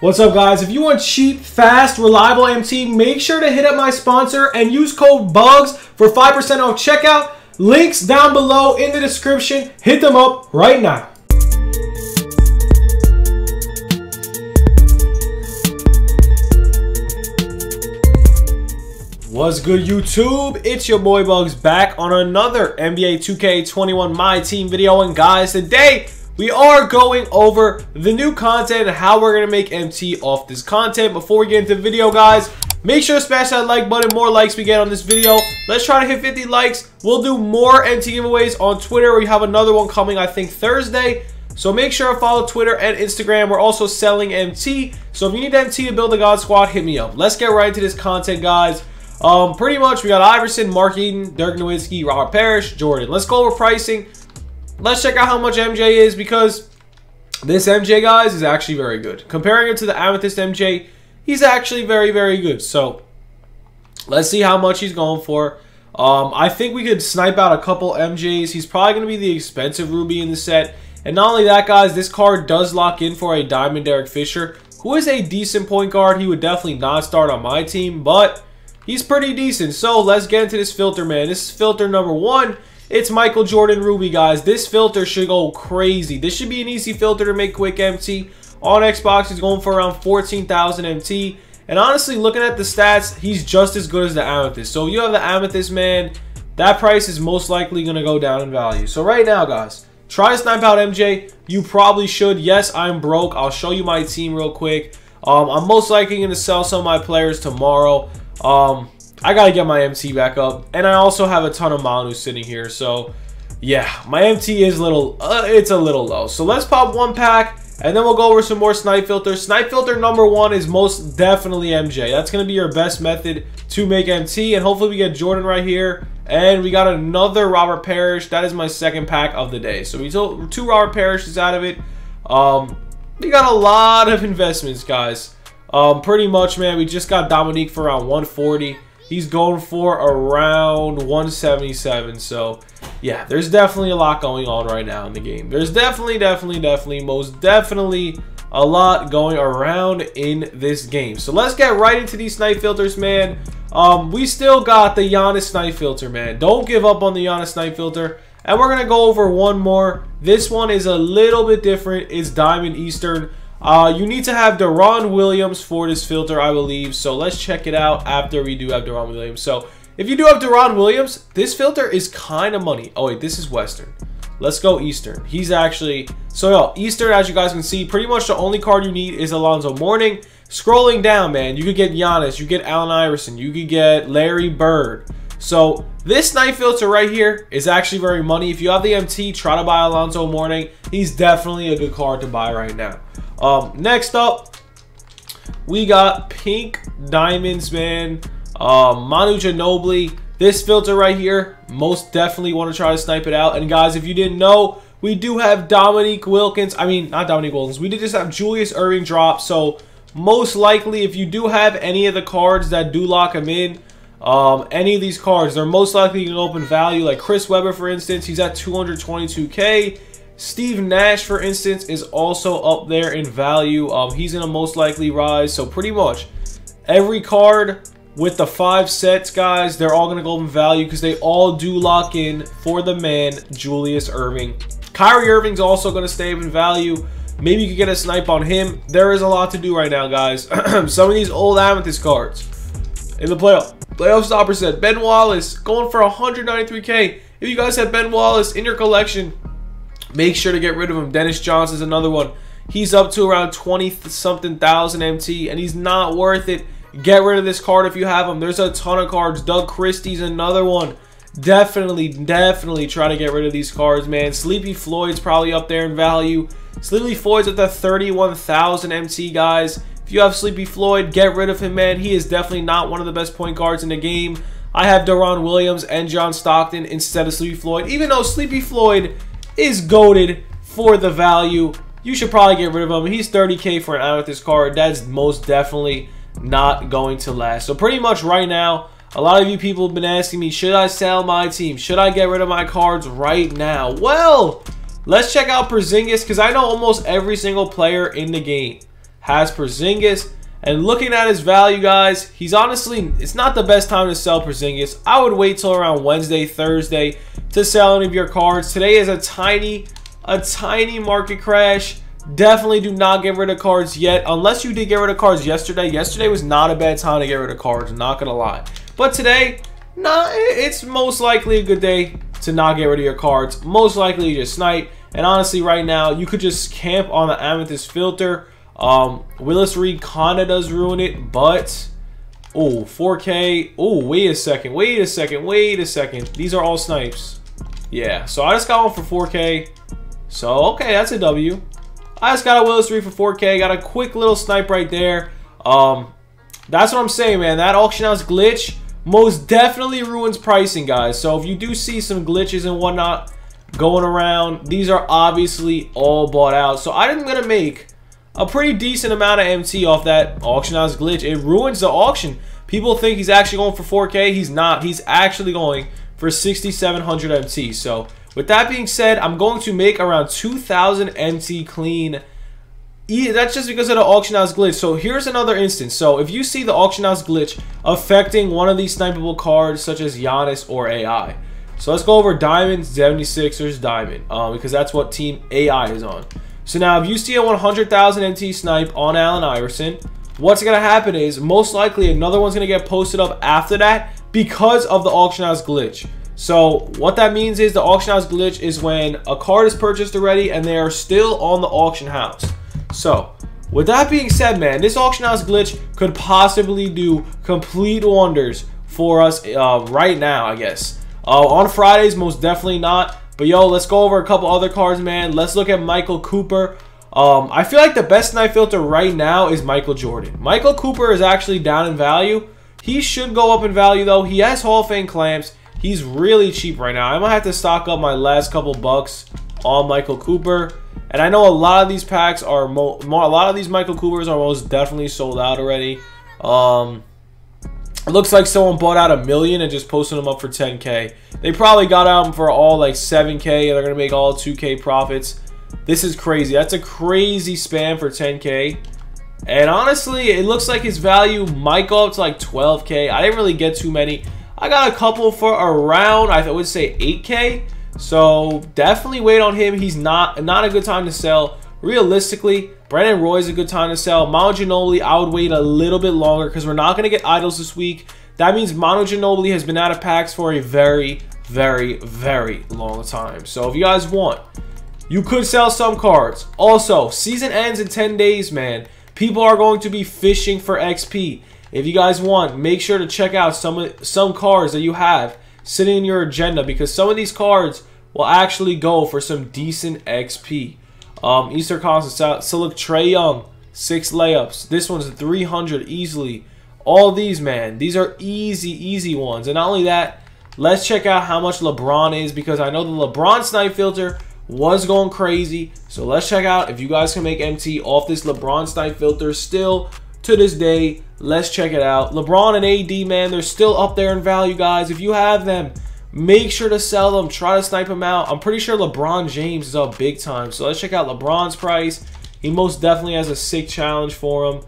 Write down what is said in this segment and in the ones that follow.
What's up guys? If you want cheap, fast, reliable MT, make sure to hit up my sponsor and use code BUGZ for 5% off checkout. Links down below in the description. Hit them up right now. What's good YouTube? It's your boy Bugz back on another NBA 2K21 My Team video and guys today we are going over the new content and how we're going to make MT off this content. Before we get into the video, guys, make sure to smash that like button. More likes we get on this video. Let's try to hit 50 likes. We'll do more MT giveaways on Twitter. We have another one coming, I think, Thursday. So make sure to follow Twitter and Instagram. We're also selling MT. So if you need MT to build a God Squad, hit me up. Let's get right into this content, guys. Um, pretty much, we got Iverson, Mark Eaton, Dirk Nowitzki, Robert Parish, Jordan. Let's go over pricing let's check out how much MJ is because this MJ, guys, is actually very good. Comparing it to the Amethyst MJ, he's actually very, very good. So, let's see how much he's going for. Um, I think we could snipe out a couple MJs. He's probably going to be the expensive Ruby in the set. And not only that, guys, this card does lock in for a Diamond Derek Fisher, who is a decent point guard. He would definitely not start on my team, but he's pretty decent. So, let's get into this filter, man. This is filter number one. It's Michael Jordan Ruby, guys. This filter should go crazy. This should be an easy filter to make quick MT. On Xbox, he's going for around 14,000 MT. And honestly, looking at the stats, he's just as good as the Amethyst. So you have the Amethyst, man. That price is most likely going to go down in value. So right now, guys, try to snipe out MJ. You probably should. Yes, I'm broke. I'll show you my team real quick. Um, I'm most likely going to sell some of my players tomorrow. Um, I got to get my MT back up. And I also have a ton of Manu sitting here. So, yeah, my MT is a little, uh, it's a little low. So let's pop one pack. And then we'll go over some more snipe filters. Snipe filter number one is most definitely MJ. That's to be your best method to make MT. And hopefully we get Jordan right here. And we got another Robert Parish. That is my second pack of the day. So we took two Robert Parishes out of it. Um, we got a lot of investments, guys. Um, pretty much, man, we just got Dominique for around 140. He's going for around 177. So, yeah, there's definitely a lot going on right now in the game. There's definitely, definitely, definitely, most definitely a lot going around in this game. So let's get right into these snipe filters, man. Um, we still got the Giannis snipe filter, man. Don't give up on the Giannis snipe filter. And we're going to go over one more. This one is a little bit different. It's Diamond Eastern. Uh, you need to have Deron Williams for this filter, I believe. So let's check it out after we do have Deron Williams. So if you do have Deron Williams, this filter is kind of money. Oh, wait, this is Western. Let's go Eastern. He's actually... So, yo, Eastern, as you guys can see, pretty much the only card you need is Alonzo Mourning. Scrolling down, man, you could get Giannis, you get Allen Iverson, you could get Larry Bird. So, this night filter right here is actually very money. If you have the MT, try to buy Alonzo Mourning. He's definitely a good card to buy right now. Um, next up, we got Pink Diamonds, man. Um, Manu Ginobili. This filter right here, most definitely want to try to snipe it out. And guys, if you didn't know, we do have Dominique Wilkins. I mean, not Dominique Wilkins. We did just have Julius Erving drop. So most likely, if you do have any of the cards that do lock him in, um, any of these cards, they're most likely going to open value. Like Chris Webber, for instance, he's at 222k. Steve Nash, for instance, is also up there in value. Um, he's going to most likely rise. So pretty much every card with the five sets, guys, they're all going to go in value because they all do lock in for the man, Julius Erving. Kyrie Irving's also going to stay in value. Maybe you could get a snipe on him. There is a lot to do right now, guys. Some of these old Amethyst cards in the playoff. Playoff Stopper said, Ben Wallace going for 193K. If you guys have Ben Wallace in your collection, Make sure to get rid of him. Dennis Johnson's another one. He's up to around 20 something thousand MT and he's not worth it. Get rid of this card if you have him. There's a ton of cards. Doug Christie's another one. Definitely, definitely try to get rid of these cards, man. Sleepy Floyd's probably up there in value. Sleepy Floyd's at the 31,000 MT, guys. If you have Sleepy Floyd, get rid of him, man. He is definitely not one of the best point guards in the game. I have Deron Williams and John Stockton instead of Sleepy Floyd. Even though Sleepy Floyd is goaded for the value. You should probably get rid of him. He's 30k for an Amethyst card. That's most definitely not going to last. So pretty much right now, a lot of you people have been asking me, should I sell my team? Should I get rid of my cards right now? Well, let's check out Porzingis because I know almost every single player in the game has Porzingis. And looking at his value, guys, he's honestly, it's not the best time to sell Porzingis. I would wait till around Wednesday, Thursday to sell any of your cards. Today is a tiny, a tiny market crash. Definitely do not get rid of cards yet, unless you did get rid of cards yesterday. Yesterday was not a bad time to get rid of cards, not going to lie. But today, nah, it's most likely a good day to not get rid of your cards. Most likely you just snipe. And honestly, right now, you could just camp on the Amethyst filter. Um, Willis Reed kinda does ruin it, but... Oh, 4K. Oh, wait a second. Wait a second. Wait a second. These are all snipes. Yeah, so I just got one for 4K. So, okay, that's a W. I just got a Willis Reed for 4K. Got a quick little snipe right there. Um, that's what I'm saying, man. That auction house glitch most definitely ruins pricing, guys. So if you do see some glitches and whatnot going around, these are obviously all bought out. So I'm to make a pretty decent amount of MT off that auction house glitch. It ruins the auction. People think he's actually going for 4K. He's not. He's actually going for 6,700 MT. So with that being said, I'm going to make around 2,000 MT clean that's just because of the auction house glitch. So here's another instance. So if you see the auction house glitch affecting one of these snipeable cards, such as Giannis or AI. So let's go over Diamond, 76ers, Diamond, uh, because that's what team AI is on. So now if you see a 100,000 MT snipe on Allen Iverson, what's going to happen is most likely another one's going to get posted up after that because of the auction house glitch. So what that means is the auction house glitch is when a card is purchased already and they are still on the auction house. So, with that being said, man, this auction house glitch could possibly do complete wonders for us uh, right now, I guess. Uh, on Fridays, most definitely not. But yo, let's go over a couple other cards, man. Let's look at Michael Cooper. Um, I feel like the best night filter right now is Michael Jordan. Michael Cooper is actually down in value. He should go up in value, though. He has Hall of Fame clamps. He's really cheap right now. I might have to stock up my last couple bucks on Michael Cooper. And I know a lot of these packs are more a lot of these Michael Coopers are most definitely sold out already. Um, it looks like someone bought out a million and just posted them up for 10k. They probably got them for all like 7k. And they're gonna make all 2k profits. This is crazy. That's a crazy spam for 10k. And honestly, it looks like his value might go up to like 12k. I didn't really get too many. I got a couple for around, I would say 8k. So definitely wait on him. He's not not a good time to sell. Realistically, Brandon Roy is a good time to sell. Manu Ginobili, I would wait a little bit longer because we're not going to get idols this week. That means Manu Ginobili has been out of packs for a very, very, very long time. So if you guys want, you could sell some cards. Also, season ends in 10 days, man. People are going to be fishing for XP. If you guys want, make sure to check out some some cards that you have sitting in your agenda because some of these cards will actually go for some decent XP. Um, Easter so look, Trae Young, six layups. This one's 300 easily. All these, man, these are easy, easy ones. And not only that, let's check out how much LeBron is because I know the LeBron snipe filter was going crazy. So let's check out if you guys can make MT off this LeBron snipe filter still to this day. Let's check it out. LeBron and AD, man, they're still up there in value, guys. If you have them, make sure to sell them. Try to snipe them out. I'm pretty sure LeBron James is up big time. So let's check out LeBron's price. He most definitely has a sick challenge for him.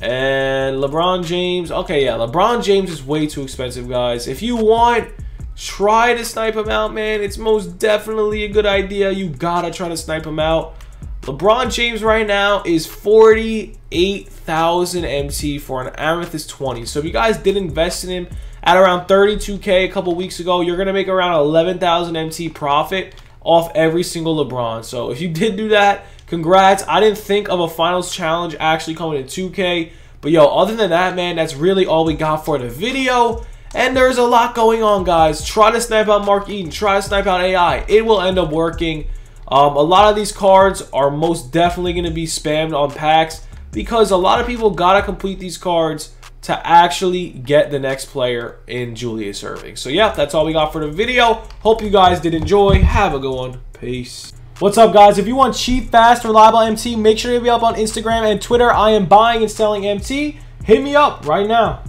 And LeBron James, okay, yeah, LeBron James is way too expensive, guys. If you want, try to snipe him out, man. It's most definitely a good idea. You gotta try to snipe him out. LeBron James right now is 48,000 MT for an Amethyst 20. So if you guys did invest in him at around 32K a couple weeks ago, you're going to make around 11,000 MT profit off every single LeBron. So if you did do that, congrats. I didn't think of a finals challenge actually coming in 2K. But yo, other than that, man, that's really all we got for the video. And there's a lot going on, guys. Try to snipe out Mark Eaton. Try to snipe out AI. It will end up working. Um, a lot of these cards are most definitely going to be spammed on packs because a lot of people got to complete these cards to actually get the next player in Julius Erving. So yeah, that's all we got for the video. Hope you guys did enjoy. Have a good one. Peace. What's up, guys? If you want cheap, fast, reliable MT, make sure to be up on Instagram and Twitter. I am buying and selling MT. Hit me up right now.